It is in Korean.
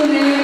때문에